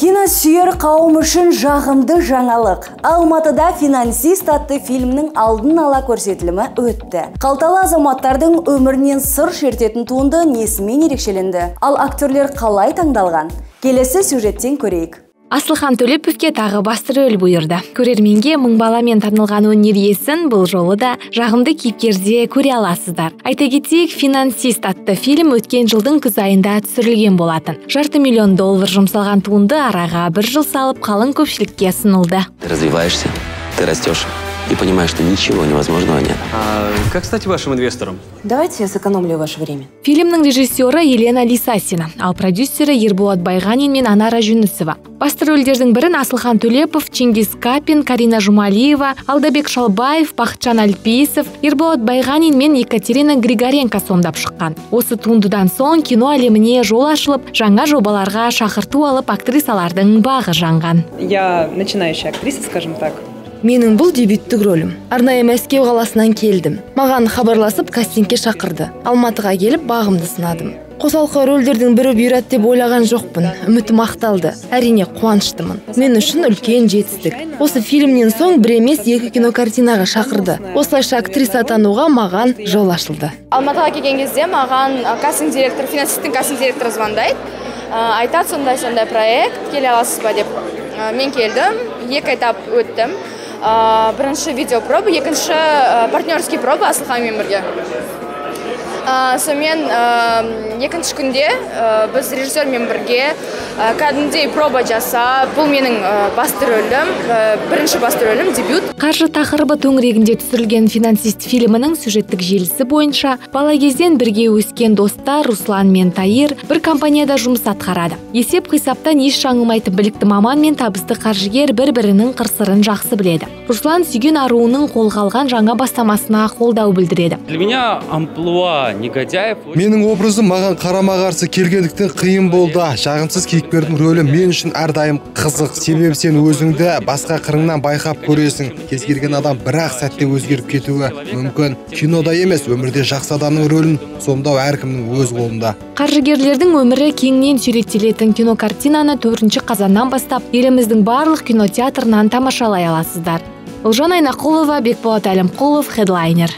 киносүйер қауым үшін жағымды жаңалық. Алматыда финансист атты фильмнің алдын ала көрсетілімі өтті. Қалталы азаматтардың өмірінен сыр шертетін туынды несімен ерекшеленді? Ал актерлер қалай таңдалған? Келесі сюжеттен көрейік. Асылхан төлеповке тағы басты рөл бұйырды. Көрерменге мың баламен танылған өнер иесін бұл жолы да жағымды кейіпкерде көре аласыздар. Айта кетейік финансист атты фильм өткен жылдың күз айында түсірілген болатын. Жарты миллион доллар жұмсалған туынды араға бір жыл салып қалың көпшілікке ұсынылды. Ты развиваешься, ты растешь. и понимаешь, что ничего невозможного нет. А как стать вашим инвестором? Давайте я сэкономлю ваше время. фильмнің режиссері елена лисасина ал продюсері ерболат байғанин мен анара жүнісова басты рөлдердің бірін асылхан төлепов чингиз капин карина жумалиева алдабек шалбаев бақытжан әлпейісов ерболат байғанин мен екатерина григоренко сомдап шыққан осы туындыдан соң кино әлеміне жол ашылып жаңа жобаларға шақырту алып актрисалардың бағы жанған Я начинающая актриса, скажем так. Менің бұл дебюттік рөлім. Арнайы мәскеу қаласынан келдім. Маған хабарласып кастингке шақырды. Алматыға келіп бағымды сынадым. Қосалқы рөлдердің бірі бұйырады деп ойлаған жоқпын. Үмітім ақталды әрине қуаныштымын. Мен үшін үлкен жетістік. Осы фильмнен соң бір емес екі кинокартинаға шақырды. Осылайша актриса атануға маған жол ашылды. Алматыға келген кезде маған кастинг директор финансисттің кастинг директоры звондайды. Айтады сондай сондай проект келе аласыз ба деп. Мен келдім екі этап өттім. Бірінші видео проба екінші партнерский проба асылханмен бірге сонымен екінші күнде біз режиссермен бірге кәдімгідей проба жасап бұл менің ы, басты рөлім. Ы, бірінші басты рөлім дебют. Қаржы тақырыбы төңірегінде түсірілген финансист фильмінің сюжеттік желісі бойынша бала кезден бірге өскен достар руслан мен таир бір компанияда жұмыс атқарады. Есеп қисаптан еш жаңылмайтын білікті маман мен табысты қаржыгер бір бірінің қыр сырын жақсы біледі. Руслан сүйген аруының қолға алған жаңа бастамасына қолдау білдіреді. Для меня амплуа негодяев менің образым маған қарама қарсы келгендіктен қиын болды. Жағымсыз кейіпкердің рөлі мен үшін әрдайым қызық. Себебі сен өзіңді басқа қырыңнан байқап көресің. Кез келген адам бір ақ сәтте өзгеріп кетуі мүмкін. Кинода емес өмірде жақсы адамның рөлін сомдау әркімнің өз қолында. Қаржыгерлердің өмірі кеңінен суреттелетін кинокартинаны төртінші қазаннан бастап еліміздің барлық кинотеатрынан тамашалай аласыздар. Ұлжан айнақұлова бекболат әлімқұлов хедлайнер